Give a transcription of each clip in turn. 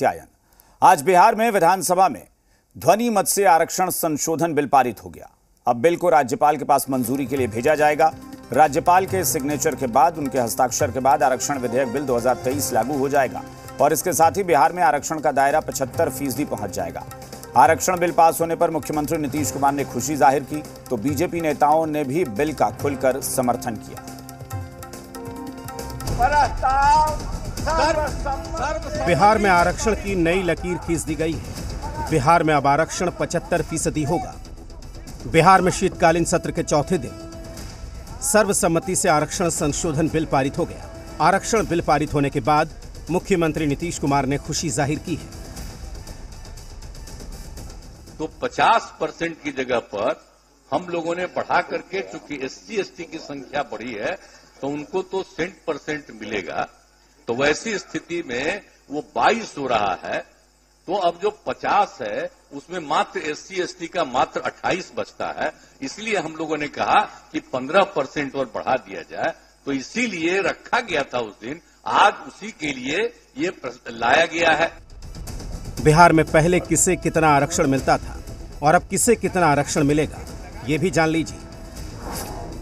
त्यायन आज बिहार में विधानसभा में ध्वनि मत से आरक्षण संशोधन बिल पारित हो गया। अब बिल को राज्यपाल के पास मंजूरी के लिए भेजा जाएगा। राज्यपाल के सिग्नेचर के बाद, उनके हस्ताक्षर के बाद आरक्षण विधेयक बिल 2023 लागू हो जाएगा और इसके साथ ही बिहार में आरक्षण का दायरा 75 फ़ीसदी पहुँच जाएगा। आरक्षण बिल पास होने पर मुख्यमंत्री नीतीश कुमार ने खुशी ज़ाहिर की तो बीजेपी नेताओं ने भी बिल का खुलकर समर्थन किया। बिहार में आरक्षण की नई लकीर खींच दी गई है। बिहार में अब आरक्षण 75 फ़ीसदी होगा। बिहार में शीतकालीन सत्र के चौथे दिन। सर्वसम्मति से आरक्षण संशोधन बिल पारित हो गया। आरक्षण बिल पारित होने के बाद मुख्यमंत्री नीतीश कुमार ने खुशी ज़ाहिर की है। तो 50 परसेंट की जगह पर हम लोगों ने बढ़ा करके चूँकि एस सी की संख्या बढ़ी है तो उनको तो सेंट परसेंट मिलेगा। तो वैसी स्थिति में वो 22 हो रहा है तो अब जो 50 है, उसमें मात्र एस सी का मात्र 28 बचता है। इसलिए हम लोगों ने कहा कि 15 परसेंट और बढ़ा दिया जाए। तो इसीलिए रखा गया था उस दिन। आज उसी के लिए ये लाया गया है। बिहार में पहले किसे कितना आरक्षण मिलता था और अब किसे कितना आरक्षण मिलेगा, ये भी जान लीजिए।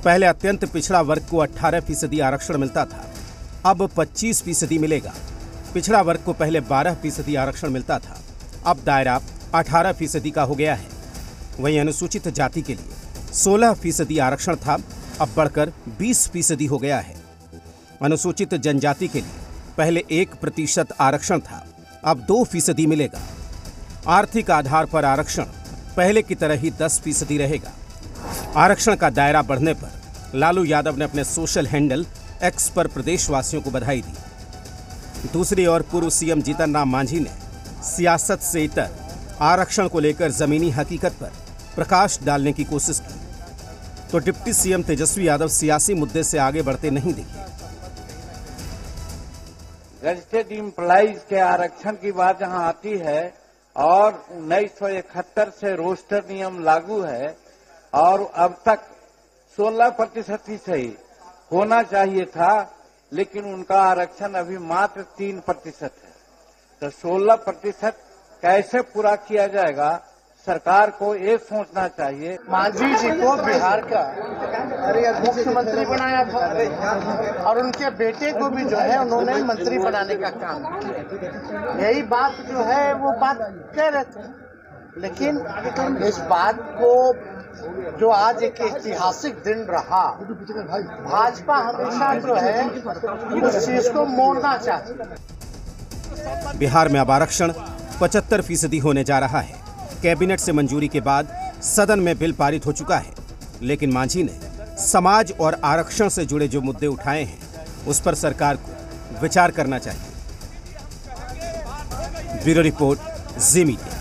पहले अत्यंत पिछड़ा वर्ग को 18 फ़ीसदी आरक्षण मिलता था अब 25 फ़ीसदी मिलेगा। पिछड़ा वर्ग को पहले 12 फ़ीसदी आरक्षण मिलता था। अब दायरा 18 फ़ीसदी का हो गया है। वहीं अनुसूचित जाति के लिए 16 फ़ीसदी आरक्षण था, अब बढ़कर 20 फ़ीसदी हो गया है। अनुसूचित जनजाति के लिए पहले एक प्रतिशत आरक्षण था, अब दो फ़ीसदी मिलेगा। आर्थिक आधार पर आरक्षण पहले की तरह ही दस फ़ीसदी रहेगा। आरक्षण का दायरा बढ़ने पर लालू यादव ने अपने सोशल हैंडल एक्स पर प्रदेशवासियों को बधाई दी। दूसरी ओर पूर्व सीएम जीतन राम मांझी ने सियासत से इतर आरक्षण को लेकर जमीनी हकीकत पर प्रकाश डालने की कोशिश की। तो डिप्टी सीएम तेजस्वी यादव सियासी मुद्दे से आगे बढ़ते नहीं दिखे। रजिस्टर्ड इम्प्लाईज के आरक्षण की बात जहाँ आती है और उन्नीस से रोस्टर नियम लागू है और अब तक 16 प्रतिशत ही सही। होना चाहिए था, लेकिन उनका आरक्षण अभी मात्र तीन प्रतिशत है। तो 16 प्रतिशत कैसे पूरा किया जाएगा, सरकार को ये सोचना चाहिए। मांझी जी को बिहार का मुख्यमंत्री बनाया था और उनके बेटे को भी जो है उन्होंने मंत्री बनाने का काम किया। यही बात जो है, वो बात कह रहे थे। लेकिन इस बात को जो आज एक ऐतिहासिक दिन रहा, भाजपा हमेशा जो है, उस चीज़ को मोड़ना चाहती बिहार में अब आरक्षण पचहत्तर फ़ीसदी होने जा रहा है। कैबिनेट से मंजूरी के बाद सदन में बिल पारित हो चुका है। लेकिन मांझी ने समाज और आरक्षण से जुड़े जो मुद्दे उठाए हैं, उस पर सरकार को विचार करना चाहिए। Bureau report, Zee media.